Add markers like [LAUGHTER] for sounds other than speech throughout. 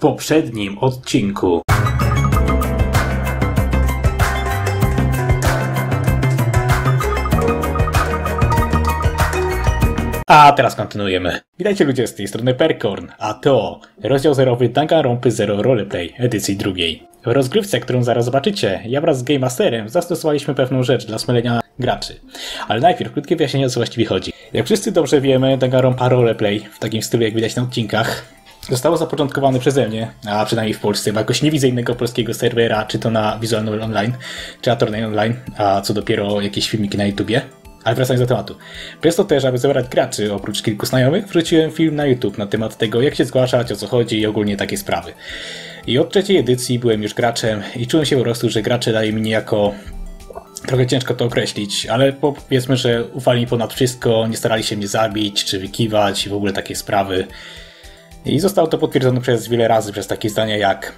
poprzednim odcinku. A teraz kontynuujemy. Witajcie ludzie z tej strony Perkorn, a to rozdział zerowy Danganronpy Zero Roleplay edycji drugiej. W rozgrywce, którą zaraz zobaczycie, ja wraz z Game Masterem zastosowaliśmy pewną rzecz dla smylenia graczy. Ale najpierw krótkie wyjaśnienie o co właściwie chodzi. Jak wszyscy dobrze wiemy, Danganronpa Roleplay, w takim stylu jak widać na odcinkach, zostało zapoczątkowane przeze mnie, a przynajmniej w Polsce, bo jakoś nie widzę innego polskiego serwera, czy to na Visual Novel Online, czy na Online, a co dopiero jakieś filmiki na YouTubie. Ale wracając do tematu. Przez to też, aby zebrać graczy, oprócz kilku znajomych, wrzuciłem film na YouTube na temat tego, jak się zgłaszać, o co chodzi i ogólnie takie sprawy. I od trzeciej edycji byłem już graczem i czułem się po prostu, że gracze daje mi niejako Trochę ciężko to określić, ale powiedzmy, że ufali mi ponad wszystko, nie starali się mnie zabić czy wykiwać i w ogóle takie sprawy. I zostało to potwierdzone przez wiele razy przez takie zdania jak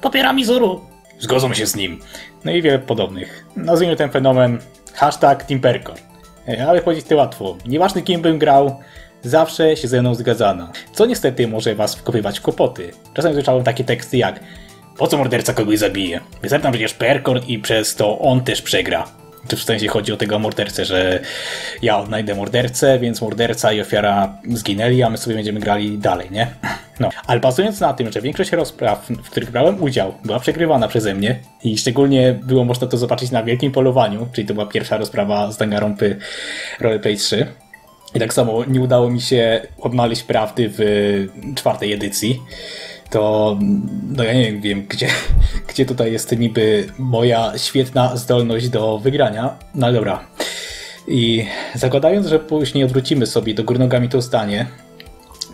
Popieram Izuru! Zgodzą się z nim. No i wiele podobnych. Nazwijmy ten fenomen hashtag Timperkor. Ale powiedzieć to łatwo. Nieważny kim bym grał, zawsze się ze mną zgadzano. Co niestety może was wkopywać w kłopoty. Czasem słyszałem takie teksty jak po co morderca kogoś zabije? Wystarczy przecież Perkorn i przez to on też przegra. Czy w sensie chodzi o tego mordercę, że ja odnajdę mordercę, więc morderca i ofiara zginęli, a my sobie będziemy grali dalej, nie? No, ale bazując na tym, że większość rozpraw, w których brałem udział, była przegrywana przeze mnie i szczególnie było można to zobaczyć na Wielkim Polowaniu, czyli to była pierwsza rozprawa z Danganronpy Roleplay 3. I tak samo nie udało mi się odnaleźć prawdy w czwartej edycji to no ja nie wiem, gdzie, gdzie tutaj jest niby moja świetna zdolność do wygrania. No dobra. I zakładając, że później odwrócimy sobie do górnogami to zdanie,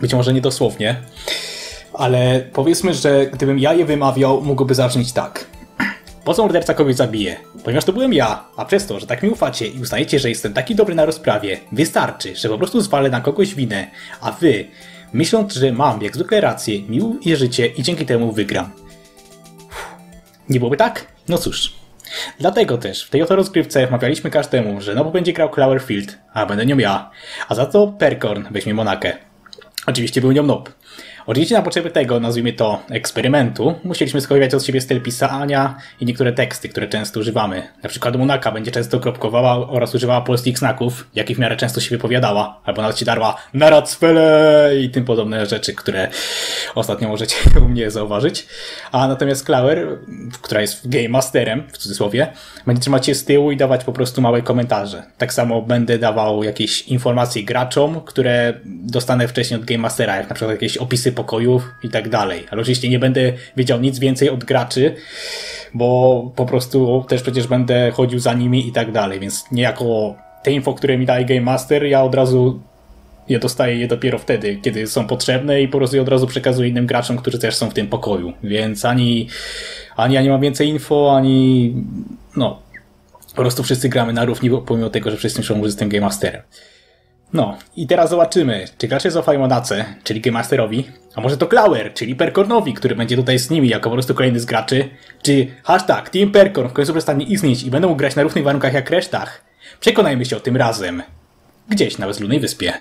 być może nie dosłownie, ale powiedzmy, że gdybym ja je wymawiał, mogłoby zabrzmieć tak. Po co morderca kogoś zabije? Ponieważ to byłem ja, a przez to, że tak mi ufacie i uznajecie, że jestem taki dobry na rozprawie, wystarczy, że po prostu zwalę na kogoś winę, a wy myśląc, że mam jak zwykle rację, mi uwierzycie i dzięki temu wygram. Nie byłoby tak? No cóż. Dlatego też w tej oto rozgrywce wmawialiśmy każdemu, że Nobu będzie grał Cloverfield, a będę nią ja, a za to Perkorn weźmie Monakę. Oczywiście był nią Nob. Oczywiście na potrzeby tego, nazwijmy to, eksperymentu, musieliśmy skorygować od siebie styl pisania i niektóre teksty, które często używamy. Na przykład Monaka będzie często kropkowała oraz używała polskich znaków, jakich w miarę często się wypowiadała, albo nawet się darła naracfele i tym podobne rzeczy, które ostatnio możecie [LAUGHS] u mnie zauważyć. A natomiast Klauer, która jest Game Masterem, w cudzysłowie, będzie trzymać się z tyłu i dawać po prostu małe komentarze. Tak samo będę dawał jakieś informacje graczom, które dostanę wcześniej od Game Mastera, jak na przykład jakieś opisy pokojów i tak dalej. Ale oczywiście nie będę wiedział nic więcej od graczy, bo po prostu też przecież będę chodził za nimi i tak dalej, więc niejako te info, które mi daje Game Master, ja od razu je dostaję je dopiero wtedy, kiedy są potrzebne i po prostu je od razu przekazuję innym graczom, którzy też są w tym pokoju. Więc ani, ani ja nie mam więcej info, ani no, po prostu wszyscy gramy na równi, pomimo tego, że wszyscy muszą z tym Game Masterem. No, i teraz zobaczymy, czy gracze zaufają Monace, czyli Game Masterowi, a może to Klauer, czyli Perkornowi, który będzie tutaj z nimi jako po prostu kolejny z graczy, czy hashtag Team Perkorn w końcu przestanie istnieć i będą grać na równych warunkach jak resztach. Przekonajmy się o tym razem. Gdzieś na bezludnej wyspie.